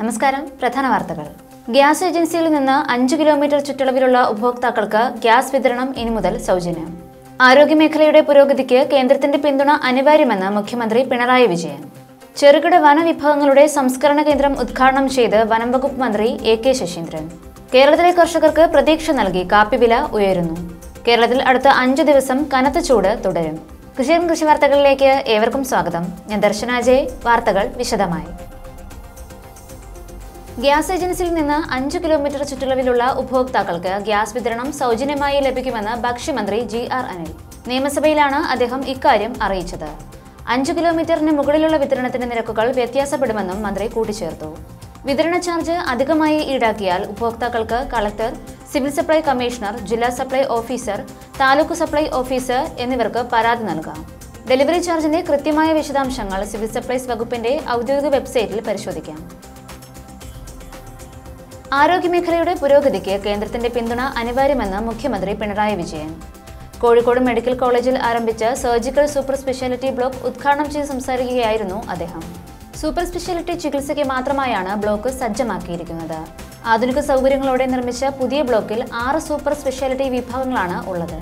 നമസ്കാരം. പ്രധാന വാർത്തകൾ. ഗ്യാസ് ഏജൻസിയിൽ നിന്ന് അഞ്ച് കിലോമീറ്റർ ചുറ്റളവിലുള്ള ഉപഭോക്താക്കൾക്ക് ഗ്യാസ് വിതരണം ഇനി മുതൽ സൗജന്യം. ആരോഗ്യമേഖലയുടെ പുരോഗതിക്ക് കേന്ദ്രത്തിന്റെ പിന്തുണ അനിവാര്യമെന്ന് മുഖ്യമന്ത്രി പിണറായി വിജയൻ. ചെറുകിട വനവിഭവങ്ങളുടെ സംസ്കരണ കേന്ദ്രം ഉദ്ഘാടനം ചെയ്ത് വനം വകുപ്പ് മന്ത്രി എ കെ ശശീന്ദ്രൻ. കേരളത്തിലെ കർഷകർക്ക് പ്രതീക്ഷ നൽകി കാപ്പി വില ഉയരുന്നു. കേരളത്തിൽ അടുത്ത അഞ്ചു ദിവസം കനത്ത ചൂട് തുടരും. കൃഷിയും കൃഷി വാർത്തകളിലേക്ക് ഏവർക്കും സ്വാഗതം. ഞാൻ ദർശന അജയ്. വാർത്തകൾ വിശദമായി. ഗ്യാസ് ഏജൻസിയിൽ നിന്ന് അഞ്ച് കിലോമീറ്റർ ചുറ്റളവിലുള്ള ഉപഭോക്താക്കൾക്ക് ഗ്യാസ് വിതരണം സൗജന്യമായി ലഭിക്കുമെന്ന് ഭക്ഷ്യമന്ത്രി ജി ആർ അനിൽ. നിയമസഭയിലാണ് അദ്ദേഹം ഇക്കാര്യം അറിയിച്ചത്. അഞ്ച് കിലോമീറ്ററിന് മുകളിലുള്ള വിതരണത്തിന്റെ നിരക്കുകൾ വ്യത്യാസപ്പെടുമെന്നും മന്ത്രി കൂട്ടിച്ചേർത്തു. വിതരണ ചാർജ് അധികമായി ഈടാക്കിയാൽ ഉപഭോക്താക്കൾക്ക് കളക്ടർ സിവിൽ സപ്ലൈ കമ്മീഷണർ ജില്ലാ supply officer taluk supply officer എന്നിവർക്ക് പരാതി നൽകാം. ഡെലിവറി ചാർജിന്റെ കൃത്യമായ വിശദാംശങ്ങൾ സിവിൽ സപ്ലൈസ് വകുപ്പിന്റെ ഔദ്യോഗിക വെബ്സൈറ്റിൽ പരിശോധിക്കാം. ആരോഗ്യമേഖലയുടെ പുരോഗതിക്ക് കേന്ദ്രത്തിന്റെ പിന്തുണ അനിവാര്യമെന്ന് മുഖ്യമന്ത്രി പിണറായി വിജയൻ. കോഴിക്കോട് മെഡിക്കൽ കോളേജിൽ ആരംഭിച്ച സർജിക്കൽ സൂപ്പർ സ്പെഷ്യാലിറ്റി ബ്ലോക്ക് ഉദ്ഘാടനം ചെയ്ത് സംസാരിക്കുകയായിരുന്നു അദ്ദേഹം. സൂപ്പർ സ്പെഷ്യാലിറ്റി ചികിത്സയ്ക്ക് മാത്രമായാണ് ബ്ലോക്ക് സജ്ജമാക്കിയിരിക്കുന്നത്. ആധുനിക സൗകര്യങ്ങളോടെ നിർമ്മിച്ച പുതിയ ബ്ലോക്കിൽ ആറ് സൂപ്പർ സ്പെഷ്യാലിറ്റി വിഭാഗങ്ങളാണ് ഉള്ളത്.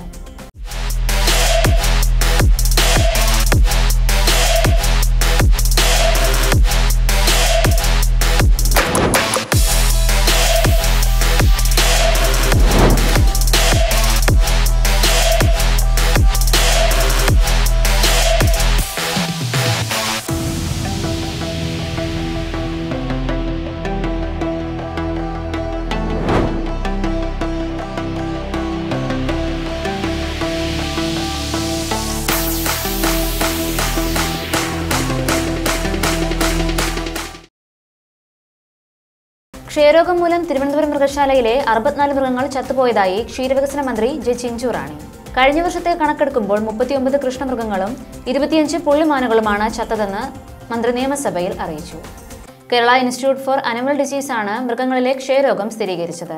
ക്ഷയരോഗം മൂലം തിരുവനന്തപുരം മൃഗശാലയിലെ അറുപത്തിനാല് മൃഗങ്ങൾ ചത്തുപോയതായി ക്ഷീരവികസന മന്ത്രി ജെ ചിഞ്ചു റാണി. കഴിഞ്ഞ വർഷത്തെ കണക്കെടുക്കുമ്പോൾ മുപ്പത്തിയൊമ്പത് കൃഷ്ണമൃഗങ്ങളും ഇരുപത്തിയഞ്ച് പുള്ളിമാനുകളുമാണ് ചത്തതെന്ന് മന്ത്രി നിയമസഭയിൽ അറിയിച്ചു. Kerala institute for animal disease ആണ് മൃഗങ്ങളിലെ ക്ഷയരോഗം സ്ഥിരീകരിച്ചത്.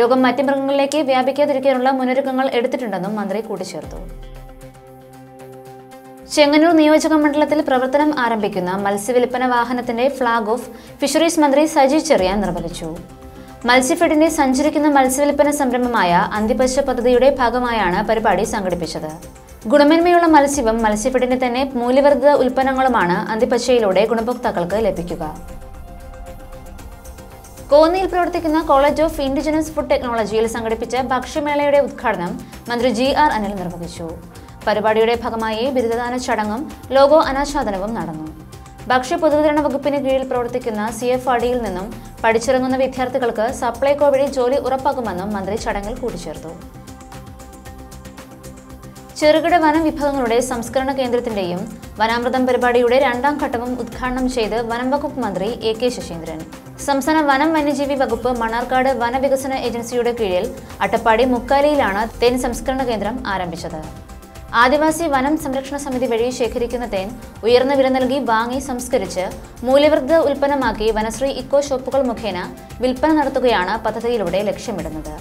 രോഗം മറ്റ് മൃഗങ്ങളിലേക്ക് വ്യാപിക്കാതിരിക്കാനുള്ള മുന്നൊരുക്കങ്ങൾ എടുത്തിട്ടുണ്ടെന്നും മന്ത്രി കൂട്ടിച്ചേർത്തു. ചെങ്ങന്നൂർ നിയോജക മണ്ഡലത്തിൽ പ്രവർത്തനം ആരംഭിക്കുന്ന മത്സ്യവില്പന വാഹനത്തിന്റെ ഫ്ളാഗ് ഓഫ് ഫിഷറീസ് മന്ത്രി സജി ചെറിയാൻ നിർവഹിച്ചു. മത്സ്യഫെഡിന്റെ സഞ്ചരിക്കുന്ന മത്സ്യവില്പന സംരംഭമായ അന്തിപശ പദ്ധതിയുടെ ഭാഗമായാണ് പരിപാടി സംഘടിപ്പിച്ചത്. ഗുണമേന്മയുള്ള മത്സ്യവും മത്സ്യഫെഡിന്റെ തന്നെ മൂല്യവർദ്ധിത ഉൽപ്പന്നങ്ങളുമാണ് അന്തിപശയിലൂടെ ഗുണഭോക്താക്കൾക്ക് ലഭിക്കുക. കോന്നിയിൽ പ്രവർത്തിക്കുന്ന കോളേജ് ഓഫ് ഇൻഡിജിനസ് ഫുഡ് ടെക്നോളജിയിൽ സംഘടിപ്പിച്ച ഭക്ഷ്യമേളയുടെ ഉദ്ഘാടനം മന്ത്രി ജി ആർ അനിൽ നിർവഹിച്ചു. പരിപാടിയുടെ ഭാഗമായി ബിരുദദാന ചടങ്ങും ലോഗോ അനാച്ഛാദനവും നടന്നു. ഭക്ഷ്യ പൊതുവിതരണ വകുപ്പിന് കീഴിൽ പ്രവർത്തിക്കുന്ന സി എഫ് ഡിയിൽ നിന്നും പഠിച്ചിറങ്ങുന്ന വിദ്യാർത്ഥികൾക്ക് സപ്ലൈകോ വഴി ജോലി ഉറപ്പാക്കുമെന്നും മന്ത്രി ചടങ്ങിൽ കൂട്ടിച്ചേർത്തു. ചെറുകിട വനം വിഭവങ്ങളുടെ സംസ്കരണ കേന്ദ്രത്തിന്റെയും വനാമൃതം പരിപാടിയുടെ രണ്ടാം ഘട്ടവും ഉദ്ഘാടനം ചെയ്ത് വനം വകുപ്പ് മന്ത്രി എ കെ ശശീന്ദ്രൻ. സംസ്ഥാന വനം വന്യജീവി വകുപ്പ് മണ്ണാർക്കാട് വനവികസന ഏജൻസിയുടെ കീഴിൽ അട്ടപ്പാടി മുക്കാലിയിലാണ് തേൻ സംസ്കരണ കേന്ദ്രം ആരംഭിച്ചത്. ആദിവാസി വനം സംരക്ഷണ സമിതി വഴി ശേഖരിക്കുന്ന തേൻ ഉയർന്ന വില നൽകി വാങ്ങി സംസ്കരിച്ച് മൂല്യവർദ്ധിത ഉൽപ്പന്നമാക്കി വനശ്രീ ഇക്കോ ഷോപ്പുകൾ മുഖേന വിൽപ്പന നടത്തുകയാണ് പദ്ധതിയിലൂടെ ലക്ഷ്യമിടുന്നത്.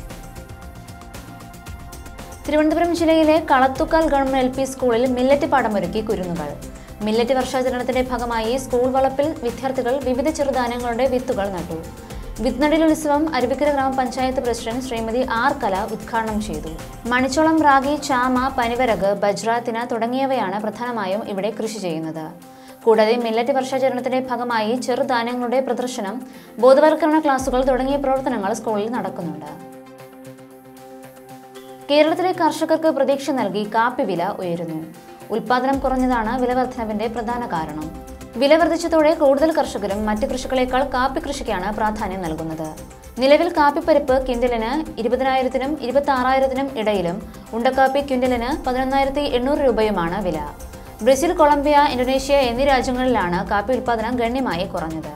തിരുവനന്തപുരം ജില്ലയിലെ കളത്തുക്കാൽ ഗവൺമെന്റ് എൽ പി സ്കൂളിൽ മില്ലറ്റ് പാഠമൊരുക്കി കുരുന്നുകൾ. മില്ലറ്റ് വർഷാചരണത്തിന്റെ ഭാഗമായി സ്കൂൾ വളപ്പിൽ വിദ്യാർത്ഥികൾ വിവിധ ചെറുധാന്യങ്ങളുടെ വിത്തുകൾ നട്ടു. വിത്നടിൽ ഉത്സവം അരുവിക്കര ഗ്രാമപഞ്ചായത്ത് പ്രസിഡന്റ് ശ്രീമതി ആർ കല ഉദ്ഘാടനം ചെയ്തു. മണിച്ചോളം റാഗി ചാമ പനിവരക് ബജ്രാത്തിന തുടങ്ങിയവയാണ് പ്രധാനമായും ഇവിടെ കൃഷി ചെയ്യുന്നത്. കൂടാതെ മില്ലറ്റ് വർഷാചരണത്തിന്റെ ഭാഗമായി ചെറുധാന്യങ്ങളുടെ പ്രദർശനം ബോധവൽക്കരണ ക്ലാസുകൾ തുടങ്ങിയ പ്രവർത്തനങ്ങൾ സ്കൂളിൽ നടക്കുന്നുണ്ട്. കേരളത്തിലെ കർഷകർക്ക് പ്രതീക്ഷ നൽകി കാപ്പി വില ഉയരുന്നു. ഉൽപാദനം കുറഞ്ഞതാണ് വിലവർദ്ധനവിന്റെ പ്രധാന കാരണം. വില വർദ്ധിച്ചതോടെ കൂടുതൽ കർഷകരും മറ്റ് കൃഷികളേക്കാൾ കാപ്പി കൃഷിക്കാണ് പ്രാധാന്യം നൽകുന്നത്. നിലവിൽ കാപ്പിപ്പരിപ്പ് ക്വിന്റലിന് ഇരുപതിനായിരത്തിനും ഇരുപത്തി ആറായിരത്തിനും ഇടയിലും ഉണ്ടക്കാപ്പി ക്വിന്റലിന് പതിനൊന്നായിരത്തി എണ്ണൂറ് രൂപയുമാണ് വില. ബ്രസീൽ കൊളംബിയ ഇന്തോനേഷ്യ എന്നീ രാജ്യങ്ങളിലാണ് കാപ്പി ഉൽപാദനം ഗണ്യമായി കുറഞ്ഞത്.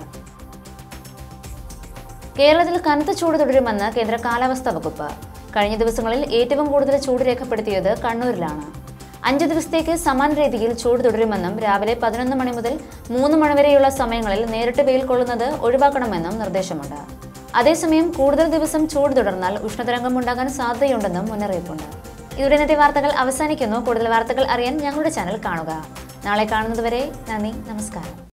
കേരളത്തിൽ കനത്ത ചൂട് തുടരുമെന്ന് കേന്ദ്ര കാലാവസ്ഥാ വകുപ്പ്. കഴിഞ്ഞ ദിവസങ്ങളിൽ ഏറ്റവും കൂടുതൽ ചൂട് രേഖപ്പെടുത്തിയത് കണ്ണൂരിലാണ്. അഞ്ച് ദിവസത്തേക്ക് സമാന രീതിയിൽ ചൂട് തുടരുമെന്നും രാവിലെ പതിനൊന്ന് മണി മുതൽ മൂന്ന് മണിവരെയുള്ള സമയങ്ങളിൽ നേരിട്ട് വെയിൽ കൊള്ളുന്നത് ഒഴിവാക്കണമെന്നും നിർദ്ദേശമുണ്ട്. അതേസമയം കൂടുതൽ ദിവസം ചൂട് തുടർന്നാൽ ഉഷ്ണതരംഗം ഉണ്ടാകാൻ സാധ്യതയുണ്ടെന്നും മുന്നറിയിപ്പുണ്ട്. ഇതോടെ ഇന്നത്തെ വാർത്തകൾ അവസാനിക്കുന്നു. കൂടുതൽ വാർത്തകൾ അറിയാൻ ഞങ്ങളുടെ ചാനൽ കാണുക. നാളെ കാണുന്നതുവരെ നന്ദി നമസ്കാരം.